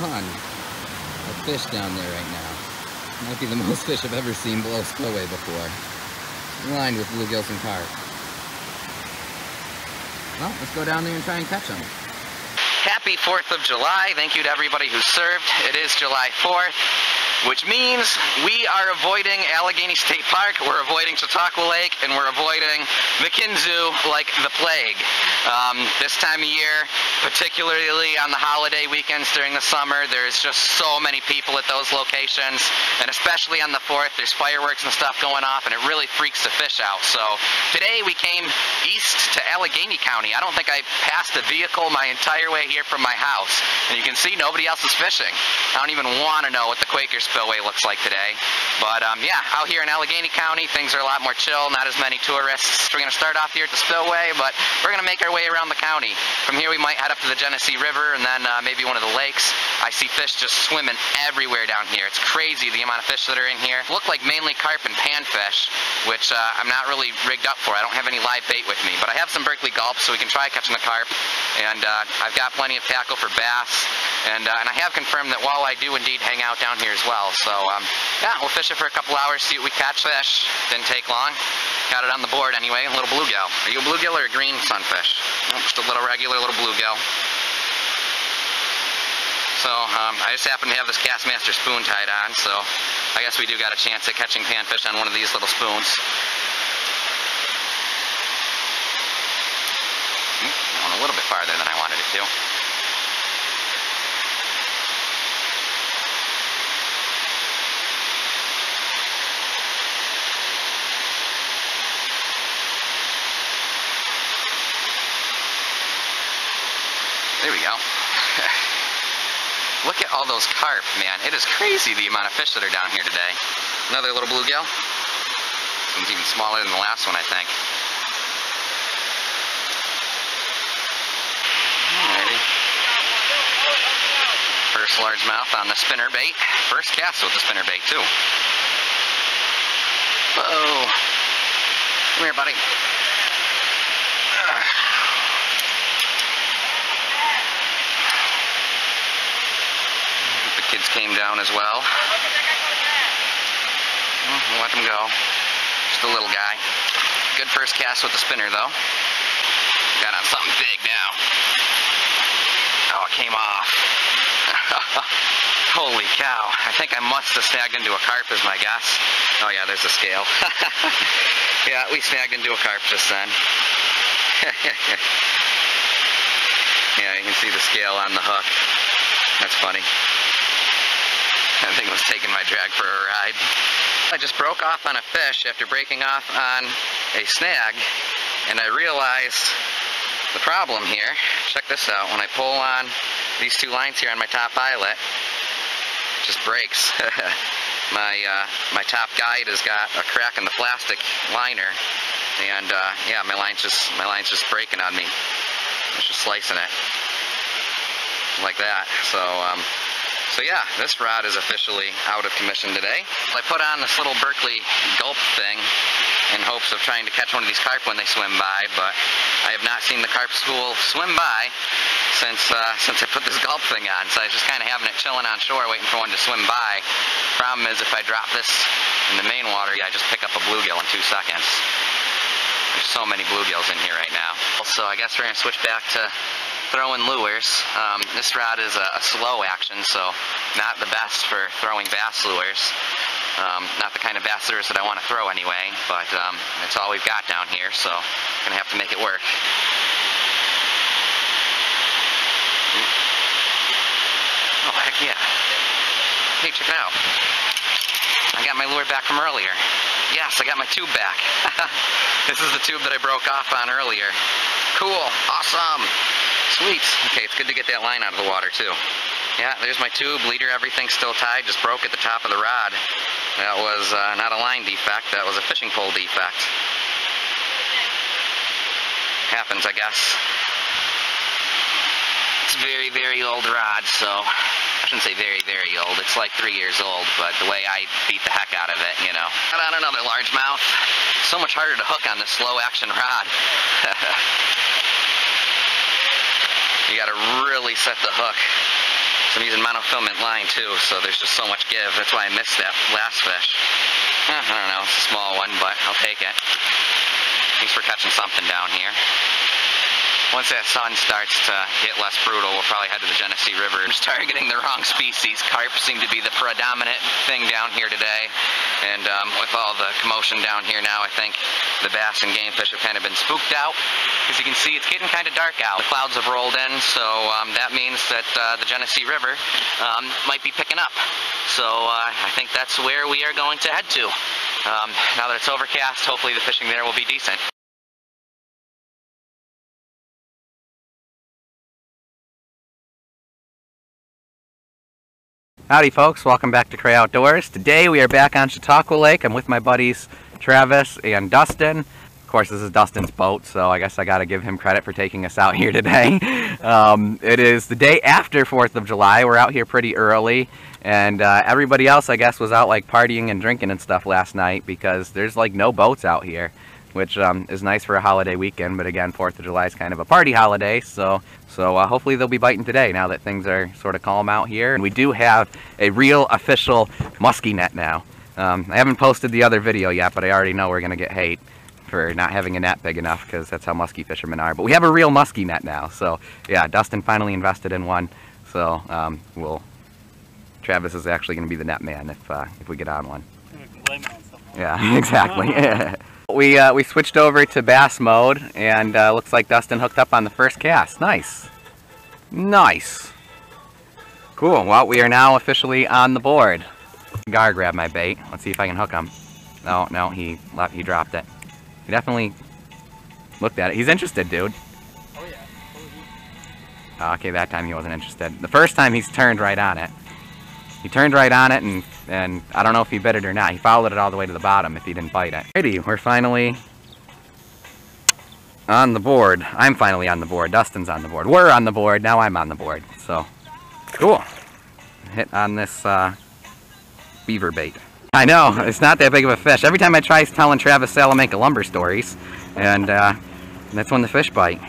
ton of fish down there right now. Might be the most fish I've ever seen below spillway before. Lined with bluegills and carp. Well, let's go down there and try and catch them. Happy 4th of July. Thank you to everybody who served. It is July 4th which means we are avoiding Allegany State Park, we're avoiding Chautauqua Lake, and we're avoiding the Kinzua like the plague. Um, this time of year, particularly on the holiday weekends during the summer, there's just so many people at those locations, and especially on the 4th, there's fireworks and stuff going off, and it really freaks the fish out. So today we came east to Allegany County. I don't think I passed a vehicle my entire way here from my house, and you can see nobody else is fishing. I don't even want to know what the Quakers spillway looks like today. But um, yeah, out here in Allegany County, things are a lot more chill, not as many tourists. We're going to start off here at the spillway, but we're going to make our way around the county. From here, we might head up to the Genesee River and then uh, maybe one of the lakes. I see fish just swimming everywhere down here. It's crazy the amount of fish that are in here. Look like mainly carp and panfish, which uh, I'm not really rigged up for. I don't have any live bait with me, but I have some Berkley gulps, so we can try catching the carp. And uh, I've got plenty of tackle for bass. And, uh, and I have confirmed that walleye do indeed hang out down here as well. So um, yeah, we'll fish it for a couple hours, see what we catch fish. Didn't take long. Got it on the board anyway, a little bluegill. Are you a bluegill or a green sunfish? just a little regular little bluegill. So um, I just happen to have this Kastmaster spoon tied on, so I guess we do got a chance at catching panfish on one of these little spoons. Hmm, went a little bit farther than I wanted it to. There we go. Look at all those carp, man. It is crazy the amount of fish that are down here today. Another little bluegill. This one's even smaller than the last one, I think. Alrighty. First largemouth on the spinner bait. First cast with the spinner bait, too. Whoa. Come here, buddy. Kids came down as well. Let them go. Just a little guy. Good first cast with the spinner though. Got on something big now. Oh, it came off. Holy cow. I think I must have snagged into a carp is my guess. Oh yeah, there's a scale. yeah, we snagged into a carp just then. yeah, you can see the scale on the hook. That's funny. That thing was taking my drag for a ride. I just broke off on a fish after breaking off on a snag, and I realized the problem here. Check this out. When I pull on these two lines here on my top eyelet, it just breaks. my uh, my top guide has got a crack in the plastic liner, and uh, yeah, my line's just my line's just breaking on me. It's just slicing it like that. So um, so yeah, this rod is officially out of commission today. I put on this little Berkley gulp thing in hopes of trying to catch one of these carp when they swim by, but I have not seen the carp school swim by since uh, since I put this gulp thing on. So I was just kind of having it chilling on shore waiting for one to swim by. Problem is if I drop this in the main water, I just pick up a bluegill in two seconds. There's so many bluegills in here right now. So I guess we're to switch back to throwing lures. Um, this rod is a, a, slow action, so not the best for throwing bass lures. Um, not the kind of bass lures that I want to throw anyway, but um, it's all we've got down here, so I'm going to have to make it work. Oh, heck yeah. Hey, check it out. I got my lure back from earlier. Yes, I got my tube back. this is the tube that I broke off on earlier. Cool. Awesome. Sweet. Okay, it's good to get that line out of the water too. Yeah, there's my tube, leader, everything's still tied, just broke at the top of the rod. That was uh, not a line defect, that was a fishing pole defect. Happens, I guess. It's very, very old rod, so I shouldn't say very, very old. It's like three years old, but the way I beat the heck out of it, you know. Got on another largemouth. So much harder to hook on this slow action rod. You got to really set the hook So I'm using monofilament line too, so there's just so much give. That's why I missed that last fish. Eh, I don't know, it's a small one, but I'll take it. Thanks for catching something down here. Once that sun starts to get less brutal, we'll probably head to the Genesee River. I'm just targeting the wrong species. Carp seem to be the predominant thing down here today. And um, with all the commotion down here now, I think the bass and game fish have kind of been spooked out. As you can see, it's getting kind of dark out. The clouds have rolled in, so um, that means that uh, the Genesee River um, might be picking up. So uh, I think that's where we are going to head to. Um, now that it's overcast, hopefully the fishing there will be decent. Howdy folks, welcome back to Cray Outdoors. Today we are back on Chautauqua Lake. I'm with my buddies Travis and Dustin. Of course this is Dustin's boat, so I guess I gotta give him credit for taking us out here today. Um, it is the day after 4th of July. We're out here pretty early and uh, everybody else I guess was out like partying and drinking and stuff last night because there's like no boats out here which um, is nice for a holiday weekend. But again, 4th of July is kind of a party holiday, so so uh, hopefully they'll be biting today now that things are sort of calm out here. And we do have a real official musky net now. Um, I haven't posted the other video yet, but I already know we're going to get hate for not having a net big enough because that's how musky fishermen are. But we have a real musky net now, so yeah, Dustin finally invested in one. So um, we'll. Travis is actually going to be the net man if uh, if we get on one. Yeah, exactly. We, uh, we switched over to bass mode and uh, looks like Dustin hooked up on the first cast. Nice. Nice. Cool. Well, we are now officially on the board. Gar grabbed my bait. Let's see if I can hook him. No, no, he he dropped it. He definitely looked at it. He's interested, dude. Oh, yeah. Oh, okay, that time he wasn't interested. The first time he's turned right on it. He turned right on it and and I don't know if he bit it or not. He followed it all the way to the bottom if he didn't bite it. Alrighty, we're finally on the board. I'm finally on the board. Dustin's on the board. We're on the board. Now I'm on the board. So, cool. Hit on this uh, beaver bait. I know, it's not that big of a fish. Every time I try telling Travis Salamanca lumber stories, and uh, that's when the fish bite.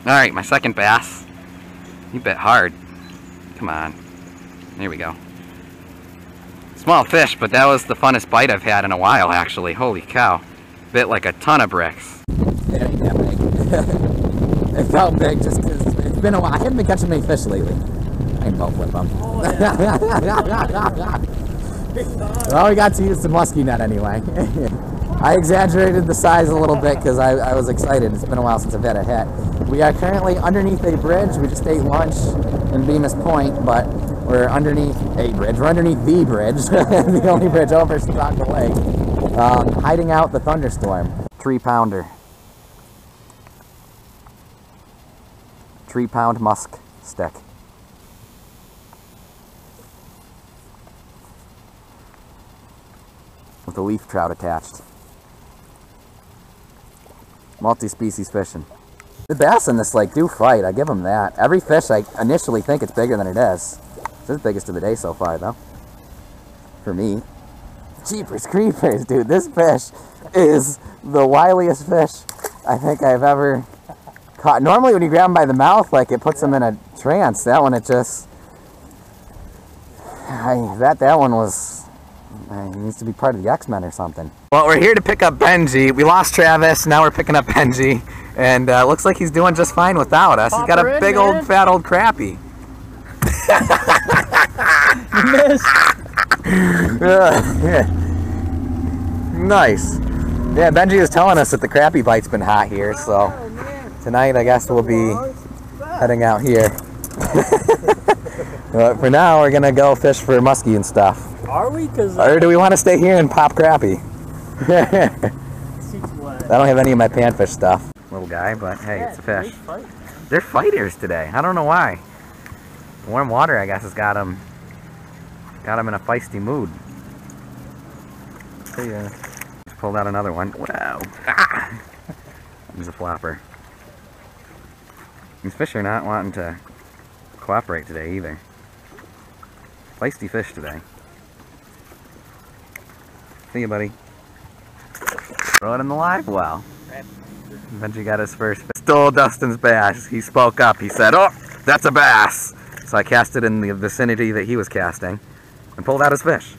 Alright, my second bass. He bit hard. Come on. There we go. Small fish, but that was the funnest bite I've had in a while, actually. Holy cow. Bit like a ton of bricks. It ain't that big. it felt big just because it's been a while. I haven't been catching many fish lately. I can boat flip them. Oh, yeah. well, we got to use the musky net anyway. I exaggerated the size a little bit because I, I, was excited. It's been a while since I've had a hat. We are currently underneath a bridge. We just ate lunch in Bemus Point, but we're underneath a bridge. We're underneath the bridge, the only bridge over Chautauqua Lake, um, hiding out the thunderstorm. Three pounder. Three pound musk stick. With a leaf trout attached. Multi-species fishing. The bass in this lake do fight, I give them that. Every fish I initially think it's bigger than it is. It's the biggest of the day so far though. For me. Jeepers creepers, dude. This fish is the wiliest fish I think I've ever caught. Normally when you grab them by the mouth, like it puts them in a trance. That one, it just... I, that, that one was he needs to be part of the X-Men or something. Well, we're here to pick up Benji. We lost Travis, now we're picking up Benji. And uh, looks like he's doing just fine without us. Pop he's got a big in, old fat old crappie. nice. Yeah, Benji was telling us that the crappie bite's been hot here, so tonight I guess we'll be heading out here. but for now, we're gonna go fish for muskie and stuff. Are we? Cause, uh, or do we want to stay here and pop crappie? I don't have any of my panfish stuff. Little guy, but hey, yeah, it's a fish. Fight. They're fighters today. I don't know why. Warm water, I guess, has got them, got them in a feisty mood. See ya. Just pulled out another one. Wow. Ah! He's a flopper. These fish are not wanting to cooperate today either. Feisty fish today. See you, buddy. Throw it in the live well. Benji got his first. Stole Dustin's bass. He spoke up. He said, "Oh, that's a bass." So I cast it in the vicinity that he was casting, and pulled out his fish.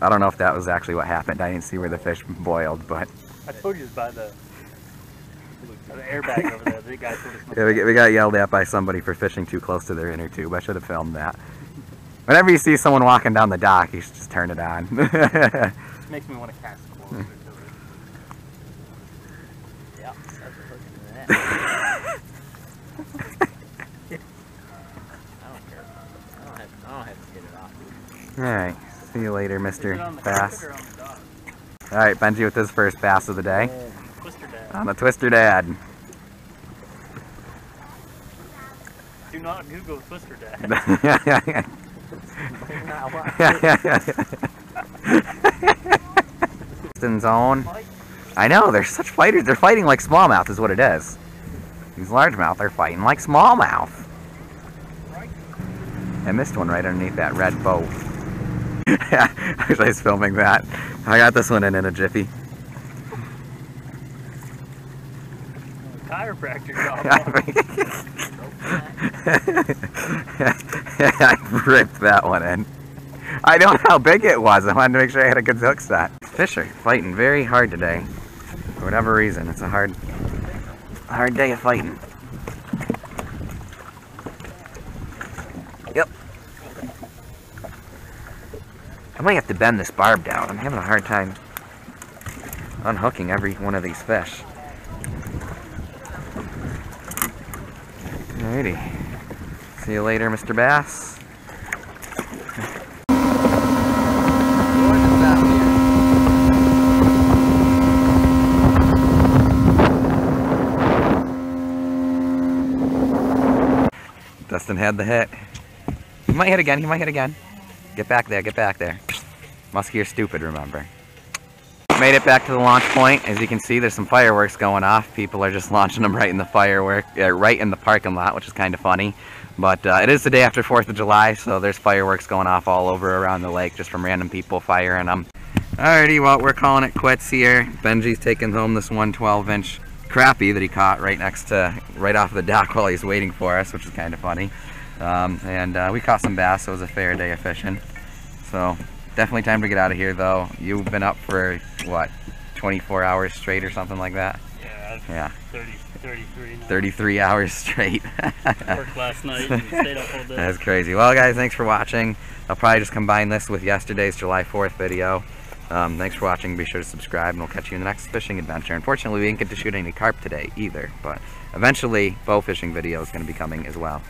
I don't know if that was actually what happened. I didn't see where the fish boiled, but I told you it's by the, by the airbag over there. The guy yeah, we, we got yelled at by somebody for fishing too close to their inner tube. I should have filmed that. Whenever you see someone walking down the dock, you should just turn it on. It makes me want to cast closer to it. Yeah, that's a hook into that. I don't care. I don't have, I don't have to get it off. All right. See you later, Is it on Mr. the Bass. hook or on the dog? All right, Benji with his first bass of the day oh, Twister dad. on the Twister Dad. Do not Google Twister dad. Dustin's own. I know, they're such fighters. They're fighting like smallmouth is what it is. These largemouth are fighting like smallmouth. I missed one right underneath that red boat. Wish I was filming that. I got this one in in a jiffy. Chiropractor. I ripped that one in. I don't know how big it was. I wanted to make sure I had a good hook set. Fish are fighting very hard today. For whatever reason, it's a hard, hard day of fighting. Yep. I might have to bend this barb down. I'm having a hard time unhooking every one of these fish. Alrighty. See you later, Mr. Bass. Dustin had the hit. He might hit again, he might hit again. Get back there, get back there. Muskie are stupid, remember. Made it back to the launch point. As you can see, there's some fireworks going off. People are just launching them right in the firework, uh, right in the parking lot, which is kind of funny. But uh, it is the day after 4th of July, so there's fireworks going off all over around the lake, just from random people firing them. Alrighty, well, we're calling it quits here. Benji's taking home this 112 inch crappie that he caught right next to, right off the dock while he's waiting for us, which is kind of funny. Um, and uh, we caught some bass, so it was a fair day of fishing. So definitely time to get out of here, though. You've been up for what, 24 hours straight or something like that? Yeah, Yeah, 30, 33 now. 33 hours straight. Worked last night and stayed up all day. That's crazy. Well, guys, thanks for watching. I'll probably just combine this with yesterday's July 4th video. Um, thanks for watching. Be sure to subscribe, and we'll catch you in the next fishing adventure. Unfortunately, we didn't get to shoot any carp today either, but eventually, bow fishing video is going to be coming as well.